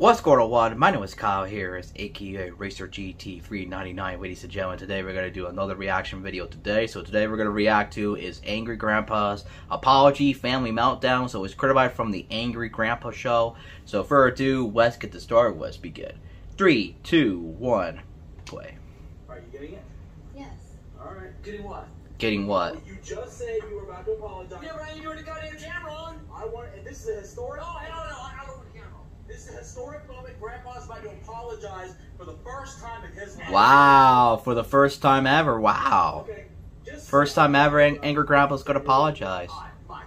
What's going on? My name is Kyle here, it's aka Racer GT399. Ladies and gentlemen, today we're going to do another reaction video today. So today we're going to react to is Angry Grandpa's Apology Family Meltdown. So it's credited from the Angry Grandpa Show. So for ado, let's get the start. Let's begin. Three, two, one, play. Are you getting it? Yes. All right. Getting what? Getting what? You just said you were about to apologize. Yeah, but I ain't doing the goddamn camera on. I want, and this is a historic. Oh, hell no, I don't want the camera on. This historic moment. Grandpa's about to apologize for the first time in his life. Wow, for the first time ever. Wow. Okay. First time ever, Ang- Angry Grandpa's going to apologize. Fine, fine.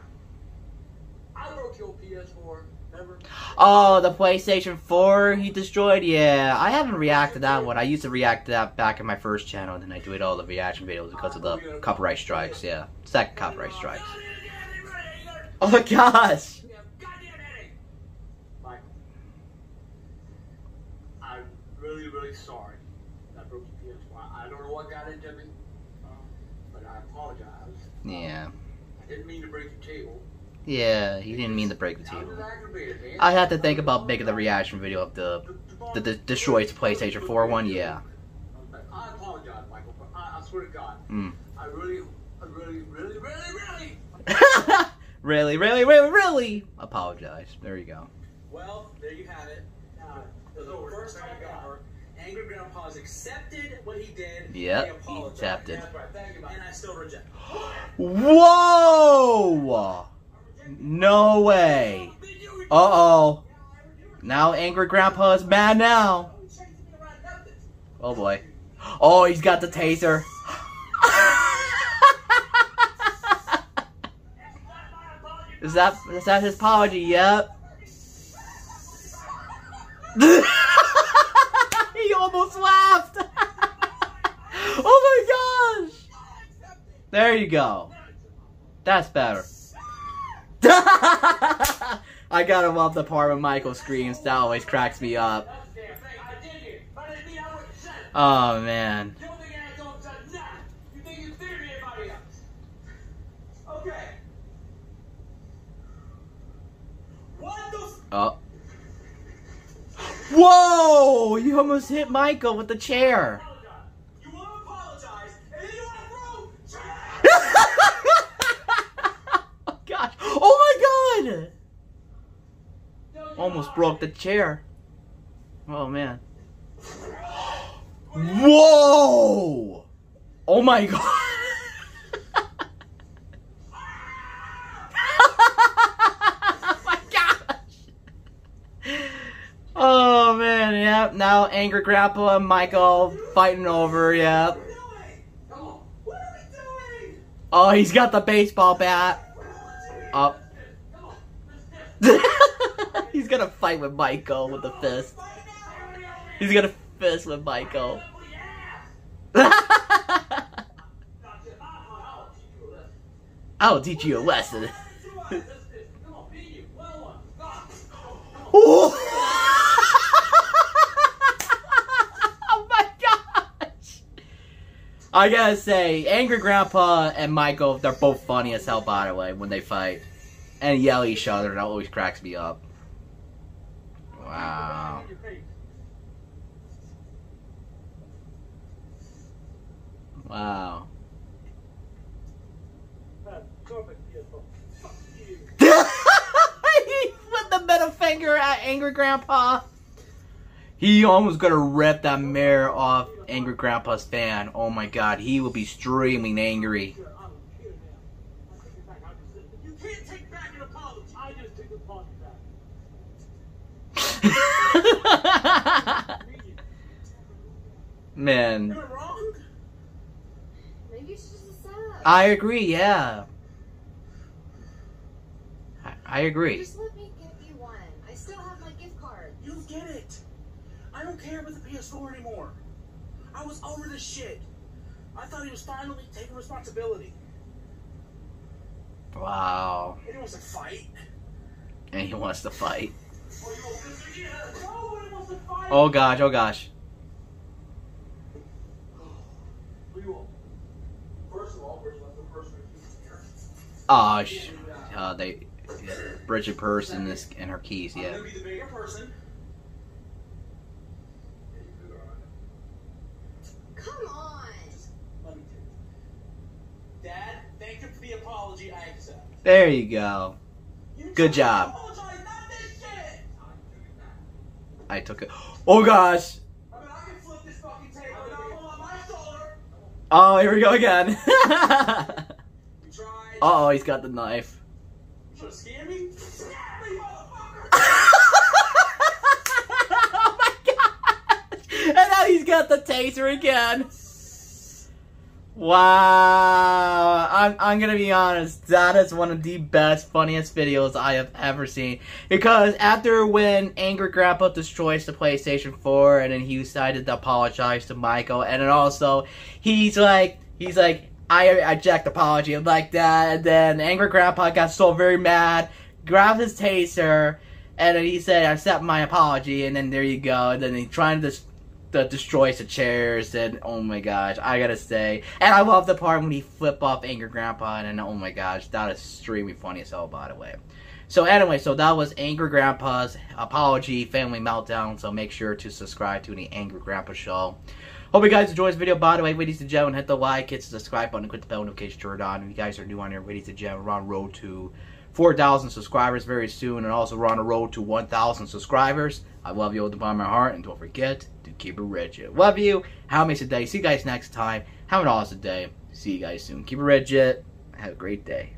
I broke your PS4. Remember? Oh, the PlayStation 4 he destroyed? Yeah, I haven't reacted to that one. I used to react to that back in my first channel, and then I deleted all the reaction videos because of the copyright strikes, yeah. Second copyright strikes. Oh my gosh! Yeah, goddamn headache. Michael, I'm really, really sorry. I broke your PS4. I don't know what got into me, um, but I apologize. Yeah. I didn't mean to break your table. Yeah, he didn't mean to break the table. I had to think about making the reaction video of the, the, the destroys PlayStation 4 one, yeah. I apologize, Michael, but I, I swear to God, Mm. I really, I really, really, really, really. really, really, really, really apologize. There you go. Well, there you have it. The first time ever, Angry Grandpa's accepted what he did. Yep, he apologized. accepted. That's right. Thank you, and I still reject. Whoa! No way. Uh oh. Now Angry Grandpa is mad now. Oh boy. Oh, he's got the taser. is that is that his apology? Yep. he almost laughed. oh my gosh. There you go. That's better. I gotta love the part when Michael screams. That always cracks me up. Oh man. Oh. Whoa! You almost hit Michael with the chair. You want to apologize, and then you want to throw oh gosh. My! Almost broke the chair. Oh man. Whoa! Oh my god. oh my gosh. Oh man, yep. Now Angry Grandpa and Michael fighting over, yep. What are we doing? Oh, he's got the baseball bat. Up. He's gonna fight with Michael with the fist. He's gonna fist with Michael. I'll teach you a lesson. Oh my gosh! I gotta say, Angry Grandpa and Michael, they're both funny as hell, by the way, when they fight. And yell each other, that always cracks me up. Wow. Wow. he put the middle finger at Angry Grandpa. He almost gonna rip that mirror off Angry Grandpa's fan. Oh my god, he will be streaming angry. You can't take back an apology. I just took the apology back. Man, I wrong? Maybe you should just accept. I agree, yeah. I, I agree. Just let me get you one. I still have my gift card. You get it. I don't care about the PS4 anymore. I was over this shit. I thought he was finally taking responsibility. Wow. And he wants to fight. And he wants to fight. Oh gosh, oh gosh. Oh, sh uh, they, yeah, Bridget purse and this and her keys, yeah. Come on. Dad, thank you for the apology. I accept. There you go. Good job. I took it. Oh gosh. I mean, I can flip this fucking table and I'll pull on my shoulder. Oh, here we go again. You tried. oh, he's got the knife. You trying to scare me? Scare me, motherfucker! oh my god! And now he's got the taser again. Wow. I'm, I'm gonna be honest, that is one of the best, funniest videos I have ever seen. Because after when Angry Grandpa destroys the PlayStation 4 and then he decided to apologize to Michael and then also he's like he's like I I reject apology like that and then Angry Grandpa got so very mad, grabbed his taser and then he said, I accept my apology, and then there you go. And then he trying to, to destroy the chairs, and oh my gosh, I gotta say. And I love the part when he flip off Angry Grandpa, and oh my gosh, that is extremely funny as hell, by the way. So anyway, so that was Angry Grandpa's apology, family meltdown. So make sure to subscribe to the Angry Grandpa Show. Hope you guys enjoyed this video. By the way, ladies and gentlemen, hit the like, hit the subscribe button, click the bell notification turned on. If you guys are new on here, ladies and gentlemen, we're on road to 4,000 subscribers very soon, and also we're on the road to 1,000 subscribers. I love you all the bottom of my heart, and don't forget to keep it rigid. Love you. Makes a day. See you guys next time. Have an awesome day. See you guys soon. Keep it rigid. Have a great day.